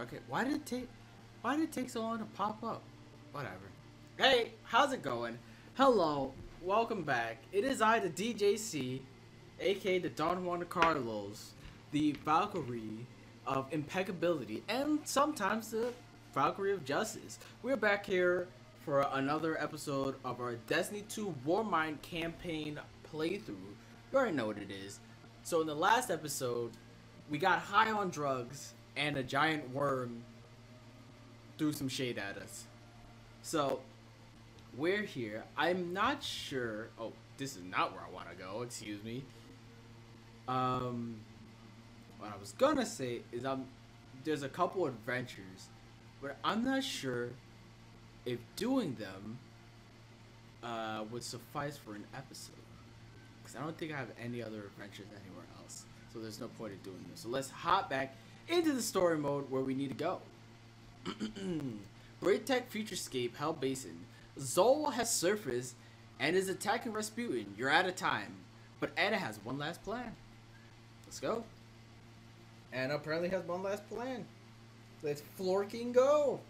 Okay, why did it take why did it take so long to pop up? Whatever. Hey, how's it going? Hello, welcome back. It is I, the DJC, aka the Don Juan de Carlos, the Valkyrie of impeccability, and sometimes the Valkyrie of justice. We're back here for another episode of our Destiny 2 Warmind campaign playthrough. You already know what it is. So in the last episode, we got high on drugs and a giant worm threw some shade at us. So, we're here. I'm not sure. Oh, this is not where I want to go. Excuse me. Um, what I was gonna say is I'm there's a couple adventures, but I'm not sure if doing them uh, would suffice for an episode. Because I don't think I have any other adventures anywhere else. So there's no point in doing this. So let's hop back into the story mode where we need to go. Braytech Futurescape Hell Basin. Xol has surfaced and is attacking Rasputin. You're out of time. But Ana has one last plan. Let's go. Ana apparently has one last plan. Let's florking go.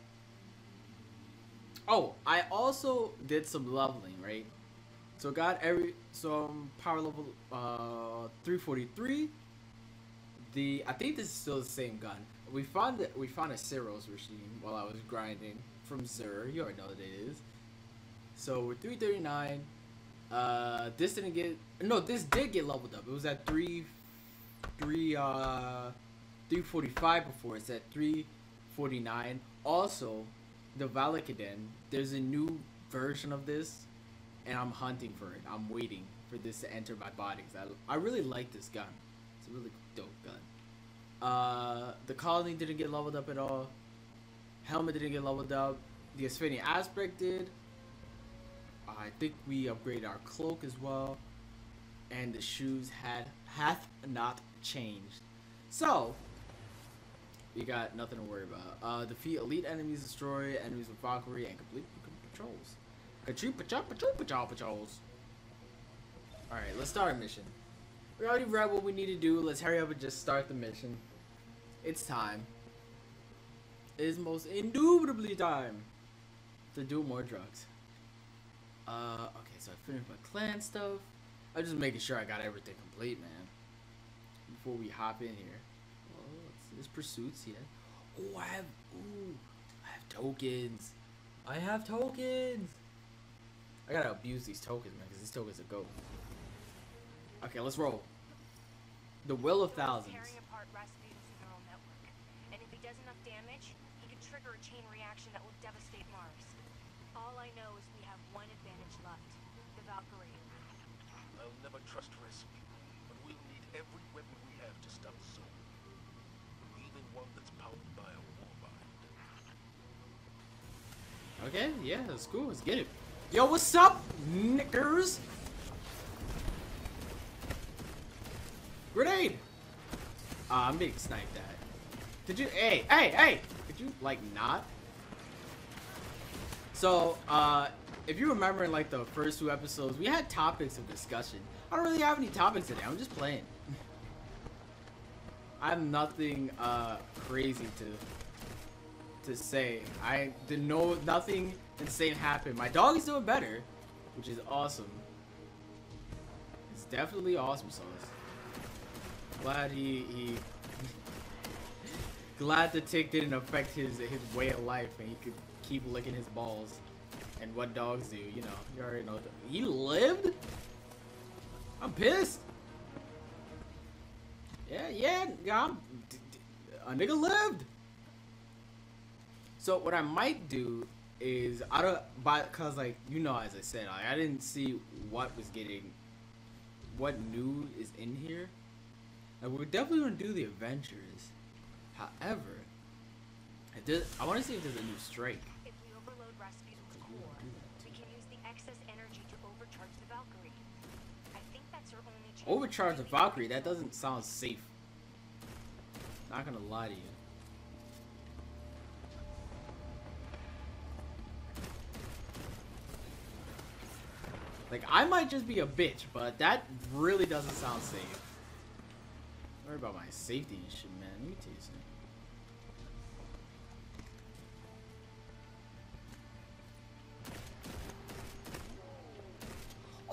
Oh, I also did some leveling, right? So got every so um, power level uh 343 the I think this is still the same gun. We found that we found a Cyril's machine while I was grinding from Xur. You already know what it is. So we're 339. Uh, this didn't get no. This did get leveled up. It was at three, three uh, 345 before. It's at 349. Also, the Valakadyn. There's a new version of this, and I'm hunting for it. I'm waiting for this to enter my body. Cause I I really like this gun. It's a really dope gun. Uh, the colony didn't get leveled up at all. Helmet didn't get leveled up. The Asphenia aspect did. I think we upgraded our cloak as well. And the shoes had hath not changed. So we got nothing to worry about. Uh, defeat elite enemies, destroy enemies with Valkyrie, and complete patrols. Patrol, patrol, patrol, patrol, patrols. Alright, let's start our mission. We already read what we need to do. Let's hurry up and just start the mission. It's time. It is most indubitably time to do more drugs. Uh, okay, so I finished my clan stuff. I'm just making sure I got everything complete, man. Before we hop in here. Oh, there's pursuits yeah. Oh, I have, ooh, I have tokens. I have tokens. I gotta abuse these tokens, man, because these tokens are gold. Okay, let's roll. The Will of Thousands. Tearing apart Rasputin's neural network. And if he does enough damage, he could trigger a chain reaction that will devastate Mars. All I know is we have one advantage left. The Valkyrie. I'll never trust Rasputin, but we'll need every weapon we have to stop Xol. Even one that's powered by a warmind. Okay, yeah, that's cool. Let's get it. Yo, what's up, knickers? Grenade! Ah, I'm being sniped at. Did you? Hey, hey, hey! You like not? So, uh, if you remember in like the first two episodes, we had topics of discussion. I don't really have any topics today. I'm just playing. I have nothing uh crazy to to say. I did know nothing insane happened. My dog is doing better, which is awesome. It's definitely awesome sauce. Glad he he glad the tick didn't affect his his way of life and he could keep licking his balls. And what dogs do, you know, you already know. He lived. I'm pissed. Yeah, yeah, yeah. I'm, a nigga lived. So what I might do is I don't by cause like you know as I said like, I didn't see what was getting what new is in here. And we're definitely gonna do the Avengers. However, I did I want to see if there's a new strike. If we overload Rasputin's core, we can use the excess energy to overcharge the Valkyrie. I think that's our only chance. Overcharge the Valkyrie. That doesn't sound safe. Not gonna lie to you. Like, I might just be a bitch, but that really doesn't sound safe. Worry about my safety and shit, man. Let me tell you something.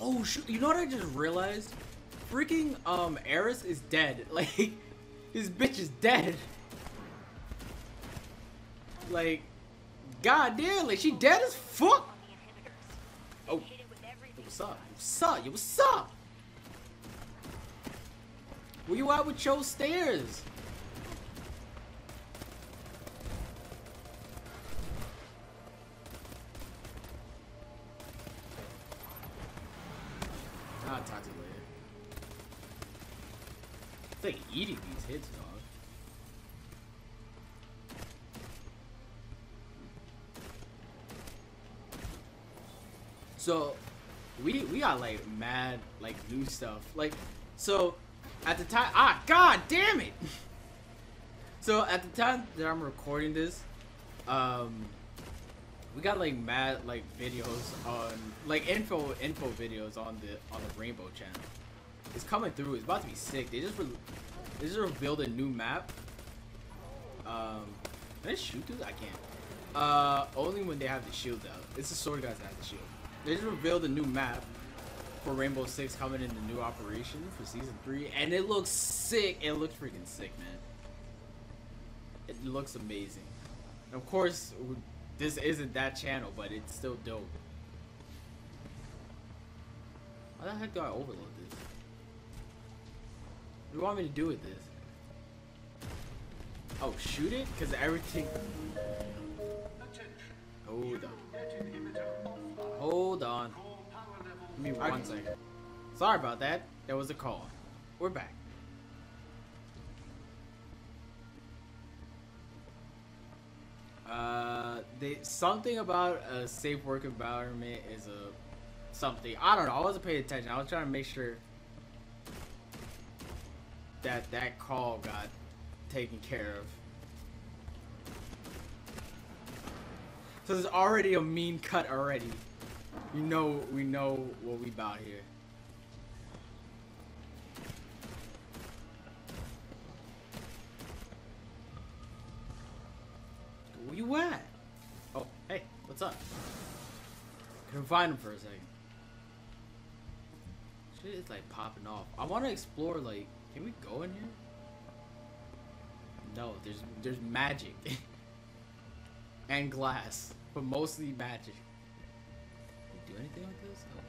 Oh shoot! You know what I just realized? Freaking um Eris is dead. Like his bitch is dead. Like, god damn, like she dead as fuck. Oh. What's up? What's up? What's up? Where you at with your stairs? I'll talk to you later. It's like eating these hits, dog. So, we we got like mad like new stuff. Like, so at the time, ah, god damn it. So at the time that I'm recording this, um, we got like mad like videos on like info info videos on the on the Rainbow channel. It's coming through. It's about to be sick. They just they just revealed a new map. Um, can I shoot through? I can't. Uh, only when they have the shield out. It's the sword guys that have the shield. They just revealed a new map for Rainbow Six coming in the new operation for season three, and it looks sick. It looks freaking sick, man. It looks amazing. Of course, this isn't that channel, but it's still dope. How the heck do I overload this? What do you want me to do with this? Oh, shoot it? Because everything... Hold on. Hold on. Give me one second. Sorry about that. There was a call. We're back. Uh, they something about a safe work environment is a something. I don't know. I wasn't paying attention. I was trying to make sure that that call got taken care of. So there's already a mean cut already. You know, we know what we about here. Where you at? Oh, hey, what's up? Couldn't find him for a second. Shit is like popping off. I want to explore. Like, can we go in here? No, there's there's magic and glass, but mostly magic. Do anything like this? No.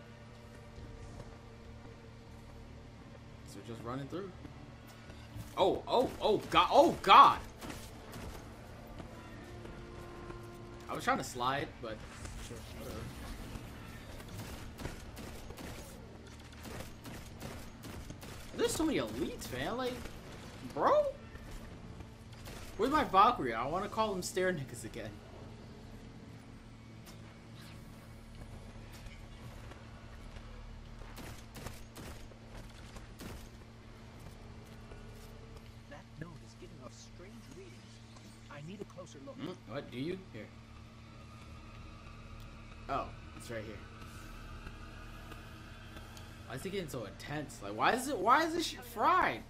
So just running through. Oh, oh, oh, God, oh, God! I was trying to slide, but sure. There's so many elites, man. Like, bro? Where's my Valkyrie? I want to call them stair niggas again. That note is giving off strange readings. I need a closer look. Mm, what do you? Here. Oh, it's right here. Why is it getting so intense? Like, why is it? Why is this shit fried?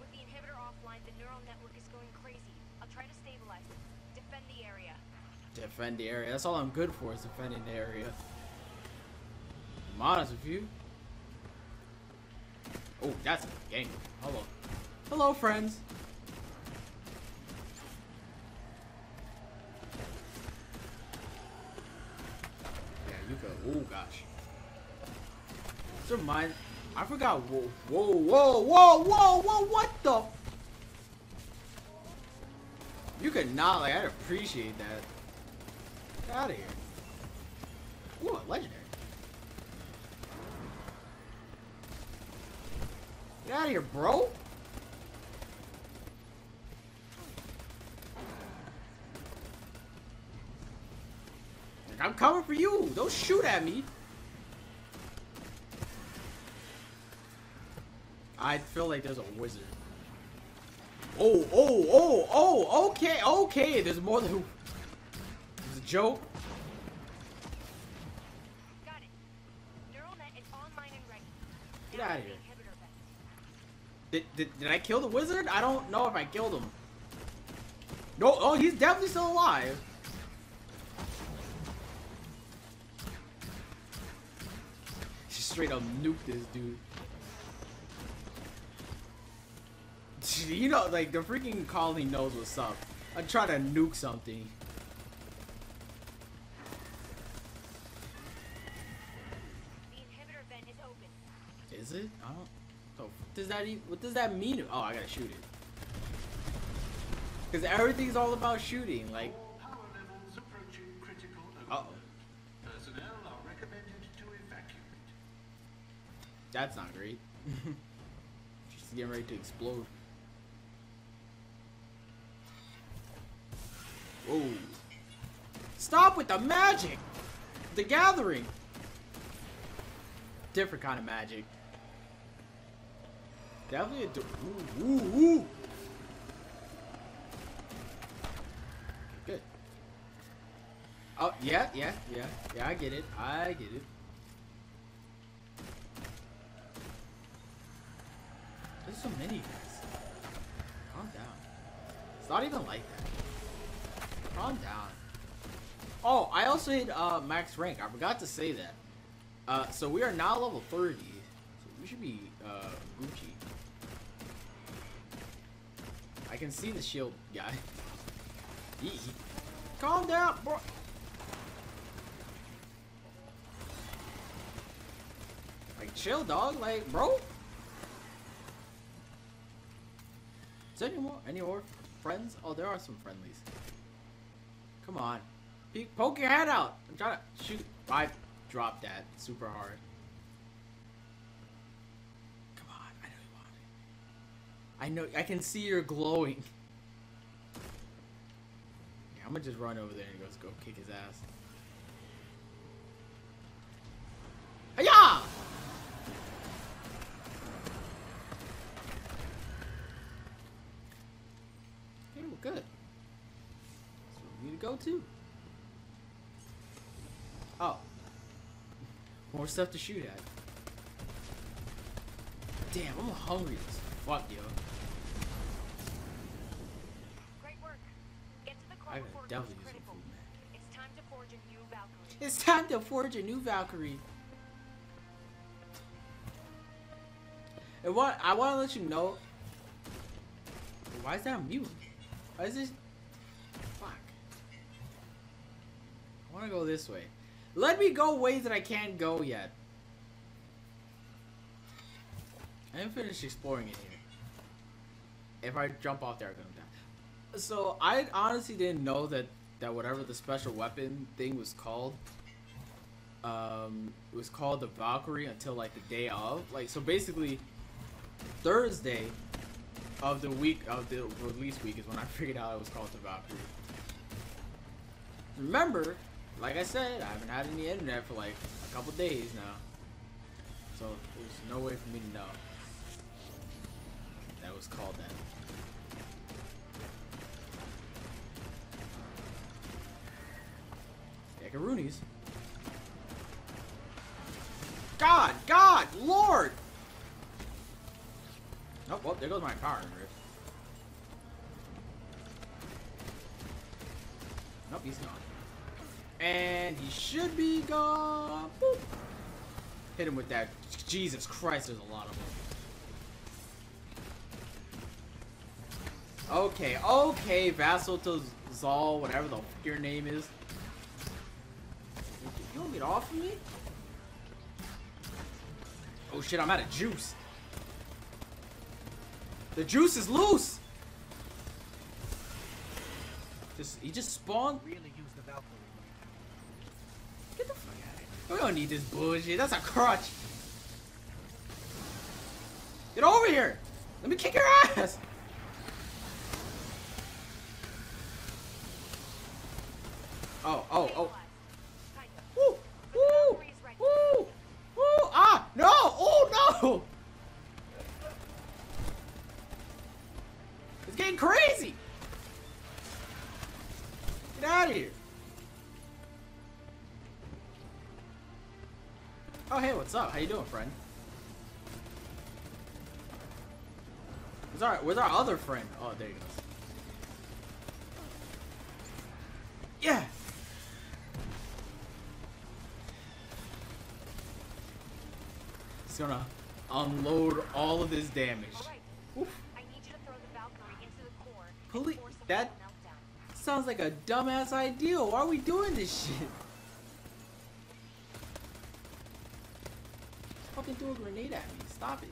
With the inhibitor offline, the neural network is going crazy. I'll try to stabilize it. Defend the area. Defend the area. That's all I'm good for is defending the area. I'm honest with you. Oh, that's a gang. Hello. Hello, friends. Yeah, you go. Oh gosh. This remind. I forgot. Whoa, whoa, whoa, whoa, whoa, whoa! What the? You could not like. I'd appreciate that. Get out of here. Ooh, a legendary. Get out of here, bro. I'm coming for you. Don't shoot at me. I feel like there's a wizard. Oh, oh, oh, oh, okay, okay. There's more than... There's a joke. Got it. Neural is online and ready. Get out of here. Did, did, did I kill the wizard? I don't know if I killed him. No, oh, he's definitely still alive. She's straight up nuked this dude. You know, like the freaking colony knows what's up. I try to nuke something. The inhibitor vent is it? I don't. Oh, does that even? What does that mean? Oh, I gotta shoot it. Cause everything's all about shooting. Like, Power levels approaching critical uh oh, Personnel are recommended to evacuate. that's not great. She's getting ready to explode. Whoa! Stop with the magic. The Gathering. Different kind of magic. Definitely a. Ooh, ooh, ooh. Good. Oh, yeah, yeah, yeah. Yeah, I get it. I get it. There's so many guys. Calm down. It's not even like that. Calm down. Oh, I also hit uh, max rank. I forgot to say that. Uh, so we are now level 30. So we should be uh, Gucci. I can see the shield guy. He- he- Calm down, bro. Like, chill, dog. Like, bro. Is there any more? Any more friends? Oh, there are some friendlies. Come on. Poke your head out. I'm trying to shoot. I dropped that super hard. Come on. I know you want it. I know. I can see you're glowing. Yeah, I'm gonna just run over there and go, go kick his ass. Good. That's where we need to go to. Oh. More stuff to shoot at. Damn, I'm hungry as fuck, yo. Great work. Get to the core I gotta definitely get some food, man. It's time to forge a new Valkyrie. It's time to forge a new Valkyrie. And what I want to let you know. Why is that mute? Why is this? Want to go this way. Let me go ways that I can't go yet. I haven't finished exploring it here. If I jump off there, I'm gonna die. So I honestly didn't know that that whatever the special weapon thing was called, um, it was called the Valkyrie until like the day of. Like so, basically, Thursday of the week of the release week is when I figured out it was called the Valkyrie. Remember, like I said, I haven't had any internet for like a couple days now, so there's no way for me to know that was called that. Yakaroonies. God, God, Lord! Oh, well, there goes my power rift. Nope, he's gone. And he should be gone. Boop. Hit him with that. Jesus Christ, there's a lot of them. Okay, okay, Vassal to Zal, whatever the your name is. You want me to offer me? Oh shit, I'm out of juice. The juice is loose. Just he just spawned. Really use the Valkyrie. Get the fuck out of here. We don't need this bullshit. That's a crutch. Get over here. Let me kick your ass. Oh, oh, oh. What's up? How you doing, friend? Where's our Where's our other friend? Oh, there he goes. Yeah. He's gonna unload all of this damage. Alright, Oof. I need you to throw the Valkyrie into the core Poli- and force a that- Sounds like a dumbass idea. Why are we doing this shit? Fucking threw a grenade at me. Stop it.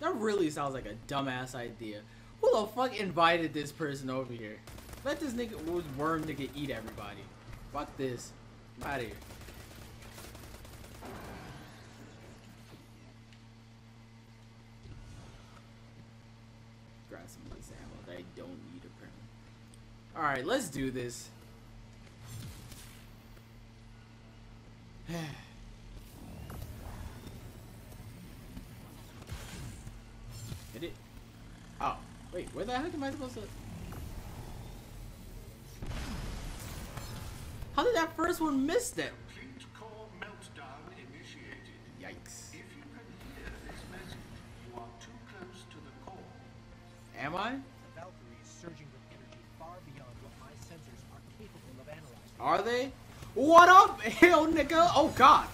That really sounds like a dumbass idea. Who the fuck invited this person over here? Let this nigga, worm nigga eat everybody. Fuck this. I'm out of here. Grab some of this ammo that I don't need apparently. Alright, let's do this. Hit it. Oh, wait, where the heck am I supposed to? How did that first one miss them? Complete core meltdown initiated. Yikes. If you can hear this message, you are too close to the core. Am I? The Valkyrie is surging with energy far beyond what my sensors are capable of analyzing. Are they? What up, hell nigga? Oh god.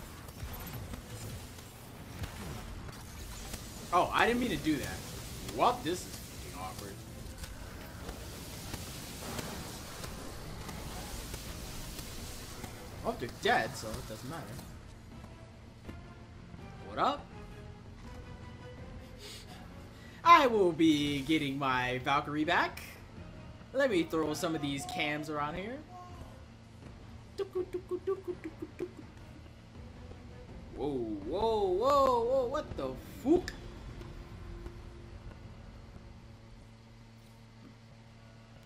Oh, I didn't mean to do that. Well, this is fucking awkward. Oh, they're dead, so it doesn't matter. What up? I will be getting my Valkyrie back. Let me throw some of these cams around here. Whoa, whoa, whoa, whoa, what the fuck?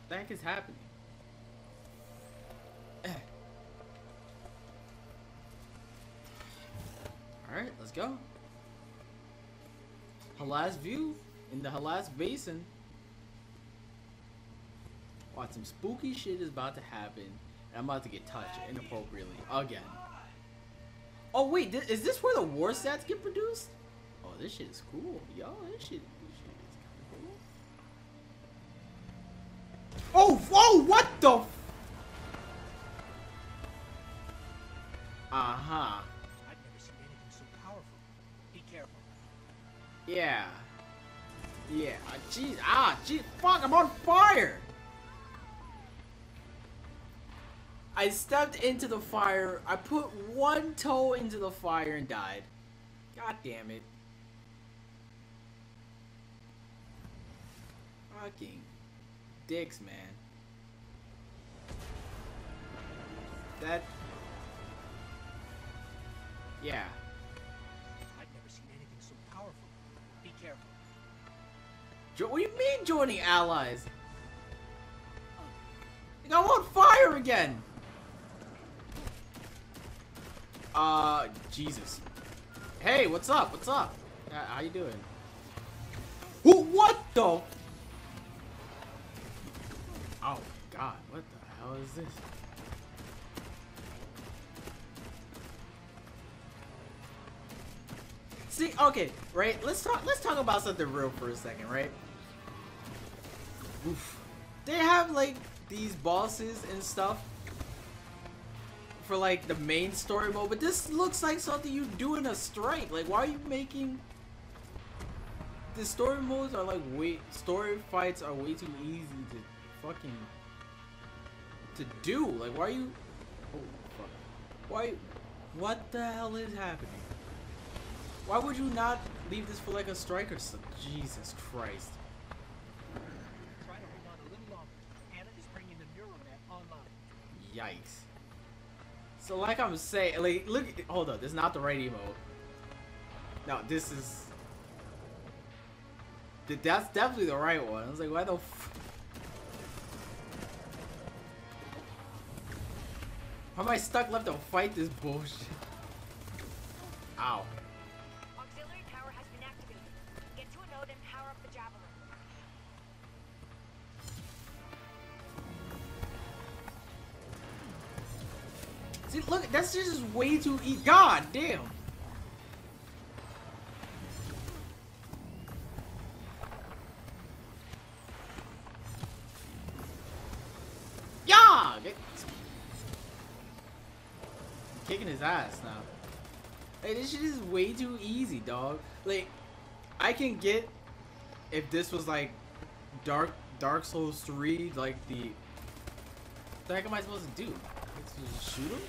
The heck is happening? Alright, let's go. Halas view in the Hellas Basin. Watch some spooky shit is about to happen. And I'm about to get touched inappropriately again. Oh wait, thi- is this where the war stats get produced? Oh, this shit is cool, yo. This shit, this shit is kind of cool. Oh, whoa! What the? Uh huh. Yeah. Yeah. Ah, Jeez. Ah, jeez. Fuck, I'm on fire. I stepped into the fire. I put one toe into the fire and died. God damn it. Fucking dicks, man. That. Yeah. Jo- what do you mean joining allies? I'm on fire again! Uh, Jesus. Hey, what's up? What's up? Uh, how you doing? Who? What the? Oh God! What the hell is this? See, okay, right? Let's talk. Let's talk about something real for a second, right? Oof. They have like these bosses and stuff for like the main story mode, but this looks like something you do in a strike. Like, why are you making the story modes are like way story fights are way too easy to fucking to do. Like, why are you? Oh fuck! Why? What the hell is happening? Why would you not leave this for like a strike or something? Jesus Christ! Try to hold on a little longer. Ana is bringing the neural net online. Yikes. So like I'm saying, like look, hold up, this is not the right emote. No, this is. That's definitely the right one. I was like, why the f- How am I stuck left to fight this bullshit? Ow. See, look, that's just way too e- God damn. Yeah. kicking his ass now. Hey, this shit is way too easy, dog. Like, I can get if this was like Dark Dark Souls 3, like the. What the heck am I supposed to do? Shoot him?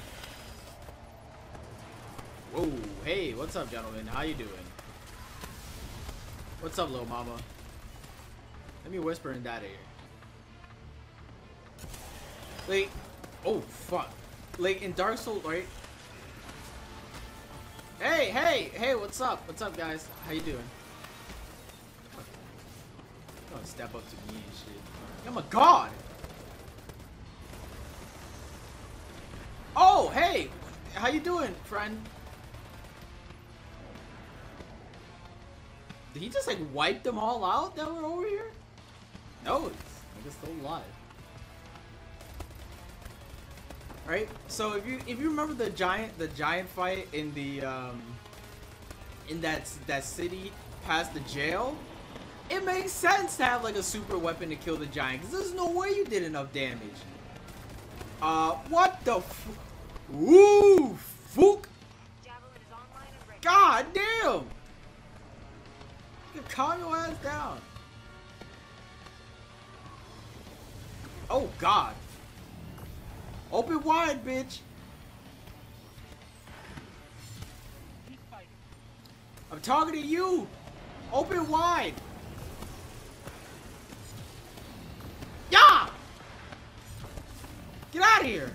Whoa, hey, what's up, gentlemen? How you doing? What's up, little mama? Let me whisper in that ear. Like, oh fuck. Like in Dark Souls, right? Hey, hey, hey, what's up? What's up, guys? How you doing? Don't step up to me and shit. I'm a god! Oh, hey! How you doing, friend? Did he just like wipe them all out that were over here? No, it's still alive. Right? So if you if you remember the giant the giant fight in the um in that that city past the jail, it makes sense to have like a super weapon to kill the giant because there's no way you did enough damage. Uh, what the f- Ooh, fook! Javelin is online and ready. God damn! Calm your ass down. Oh God! Open wide, bitch! I'm talking to you! Open wide! Yeah! Get out of here!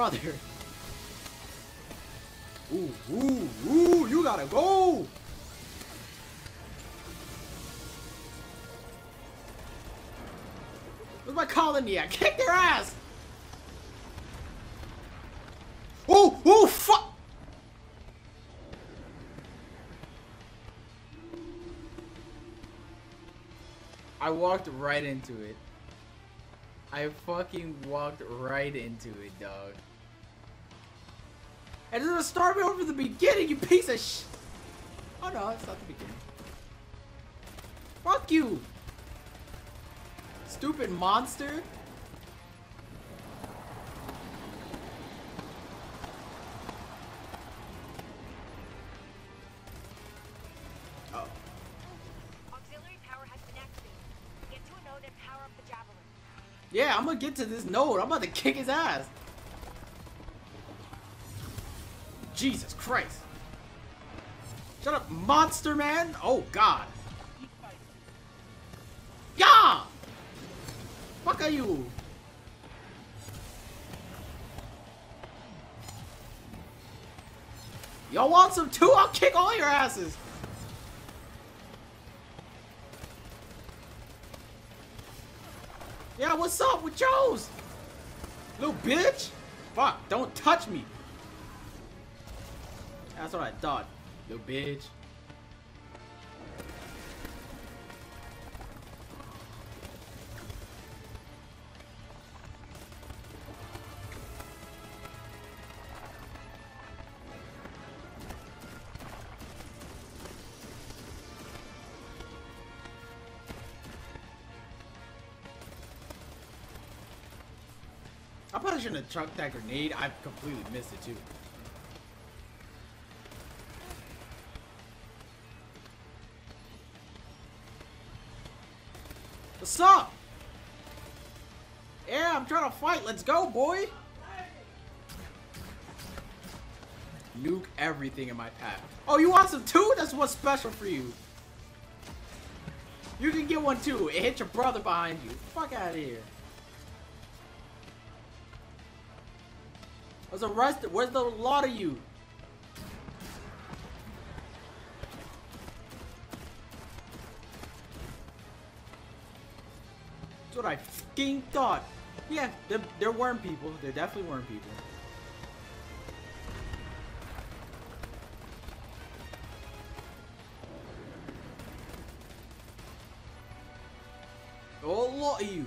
Brother! Ooh, ooh, ooh, you gotta go! Where's my colony at? Kick their ass! Ooh, ooh, fuck! I walked right into it. I fucking walked right into it, dog. And it's gonna start me over the beginning, you piece of sh- Oh no, it's not the beginning. Fuck you! Stupid monster! Oh. Auxiliary power has been activated. Get to a node and power up the javelin. Yeah, I'm gonna get to this node. I'm about to kick his ass. Jesus Christ. Shut up, monster man! Oh god. Yeah! Fuck are you? Y'all want some too? I'll kick all your asses! Yeah, what's up with Joe's? Little bitch! Fuck, don't touch me! That's what I thought, little bitch. I probably shouldn't have chucked that grenade. I completely missed it too. Fight. Let's go, boy. Nuke everything in my path. Oh, you want some too? That's what's special for you. You can get one too. It hit your brother behind you. Fuck out of here. I was arrested. Where's the lot of you? That's what I fucking thought. Yeah, they're, they're worm people. They're definitely worm people. A lot of you.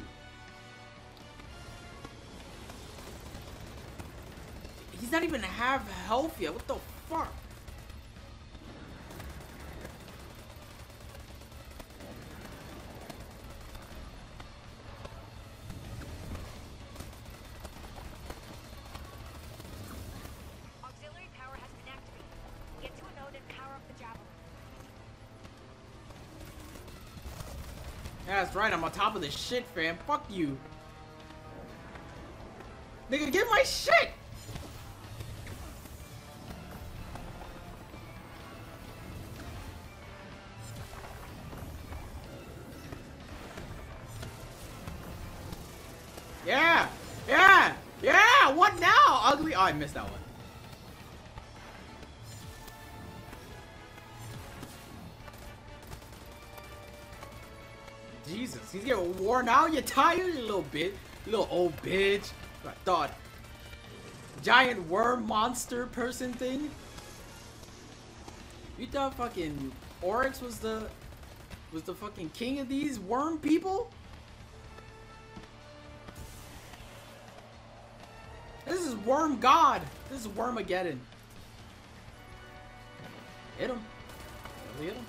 He's not even half health yet. What the fuck? I'm on top of this shit, fam. Fuck you. Nigga, get my shit! Yeah! Yeah! Yeah! What now? Ugly. Oh, I missed that one. Jesus, he's getting worn out. You're tired, you little bit, you little old bitch. I thought giant worm monster person thing. You thought fucking Oryx was the was the fucking king of these worm people? This is Worm God. This is Wormageddon. Hit him. Really hit him.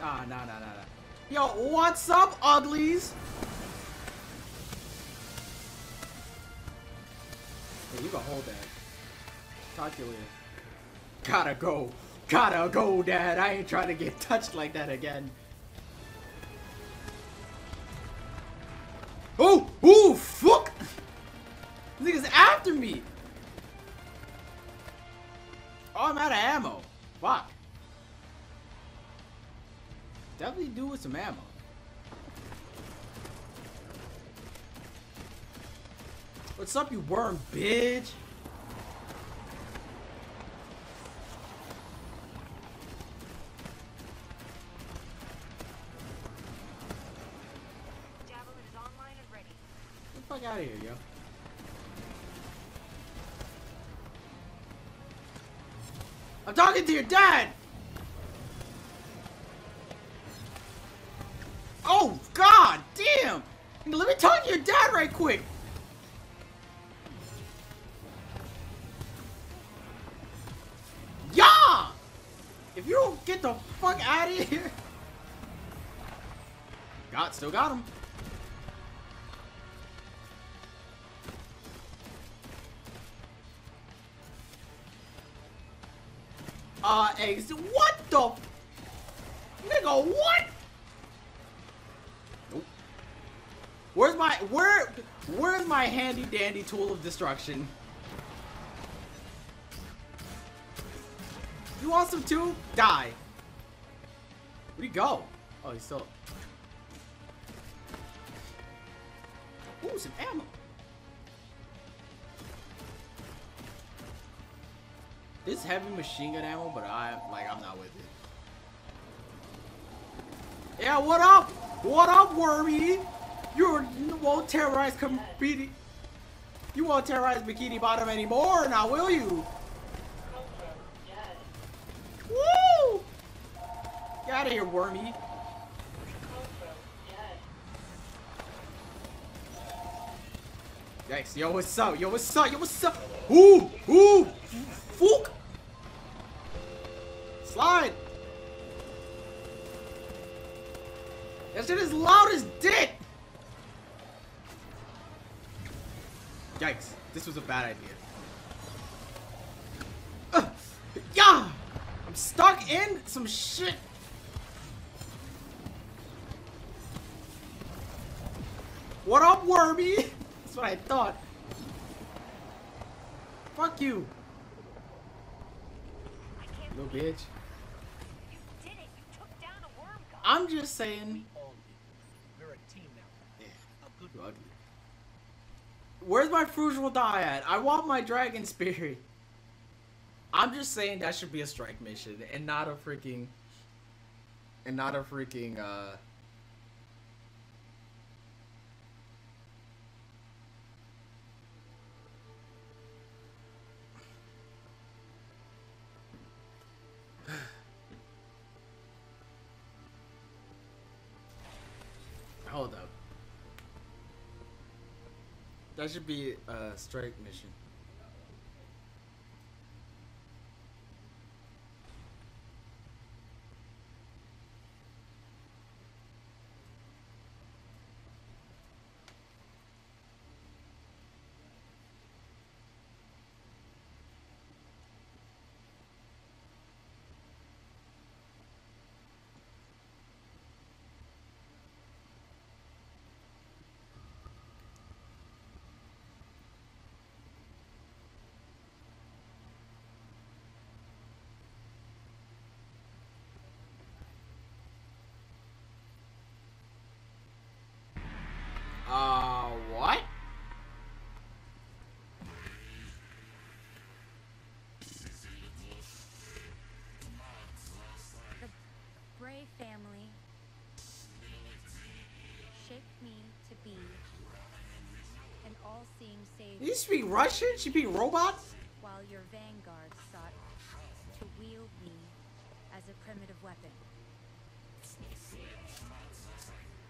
Nah, nah, nah, nah, nah. Yo, what's up, uglies? Hey, you can hold that. Talk to you later. Gotta go. Gotta go, Dad. I ain't trying to get touched like that again. Oh! Ooh! Fuck! Nigga's after me! Oh, I'm out of ammo. Fuck. Definitely do with some ammo. What's up, you worm bitch? Javelin is online and ready. Get the fuck out of here, yo. I'm talking to your dad! Still got him. Uh, eggs. What the? Nigga, what? Nope. Where's my where? Where's my handy dandy tool of destruction? You want some too? Die. Where'd he go? Oh, he's still. Some ammo. This heavy machine gun ammo, but I like I'm not with it. Yeah, what up? What up, Wormy? You won't terrorize Bikini. You won't terrorize Bikini Bottom anymore, now will you? Woo! Get out of here, Wormy. Yo, what's up? Yo, what's up? Yo, what's up? Ooh! Ooh! Where's my frugal at? I want my dragon spirit. I'm just saying that should be a strike mission and not a freaking and not a freaking uh Hold up. That should be a strike mission. Uh, what? The Bray family shaped me to be an all-seeing savior. You speak Russian? She speak robot? while your vanguard sought to wield me as a primitive weapon.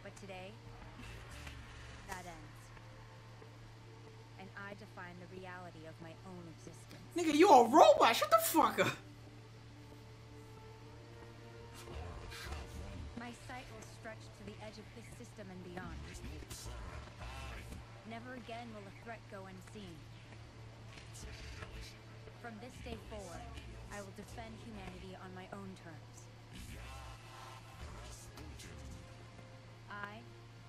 But today, that ends. And I define the reality of my own existence. Nigga, you a robot. Shut the fuck up. Sight stretch to the edge of this system and beyond. Never again will a threat go unseen. From this day forward, I will defend humanity on my own terms. I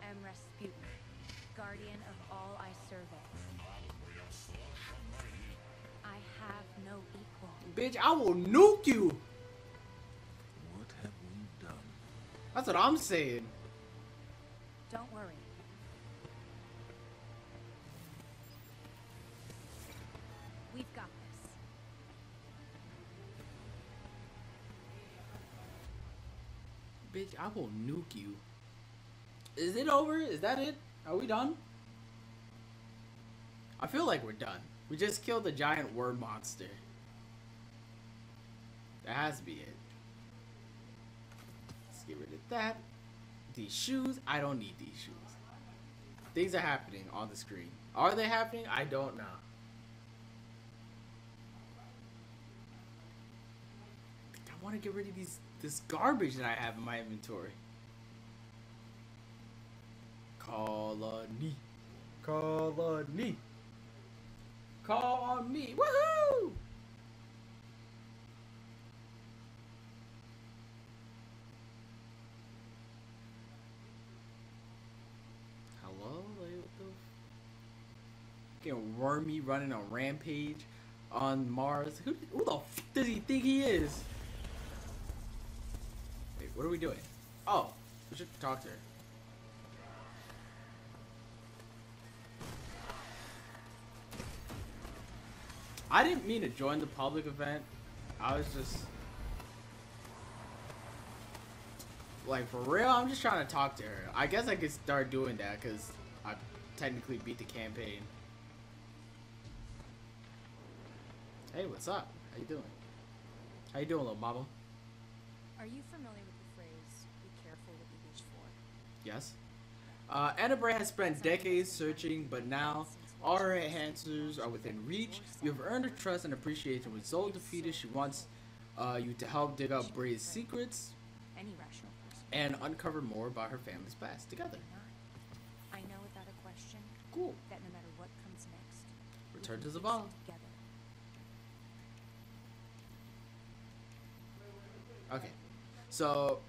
am Rasputin, guardian of all I survey. I have no equal. Bitch, I will nuke you. That's what I'm saying. Don't worry. We've got this. Bitch, I will nuke you. Is it over? Is that it? Are we done? I feel like we're done. We just killed the giant worm monster. That has to be it. Let's get rid of that. These shoes, I don't need these shoes. Things are happening on the screen. Are they happening? I don't know. I want to get rid of these this garbage that I have in my inventory. Colony. Colony. Call on me. Woohoo! Hello? Like, what the? Fucking wormy running a rampage on Mars. Who, who the f does he think he is? Wait, what are we doing? Oh, we should talk to her. I didn't mean to join the public event. I was just like for real. I'm just trying to talk to her. I guess I could start doing that because I technically beat the campaign. Hey, what's up? How you doing? How you doing, little mama? Are you familiar with the phrase, be careful what you wish for? Yes. Uh, Ana Bray has spent decades searching, but now all her answers are within reach. You have earned her trust and appreciation. With Xol defeated, she wants uh, you to help dig up Bray's secrets Any rational person and uncover more about her family's past together. I know without a question Cool. that no matter what comes next, Return to Zavala. together. Okay. So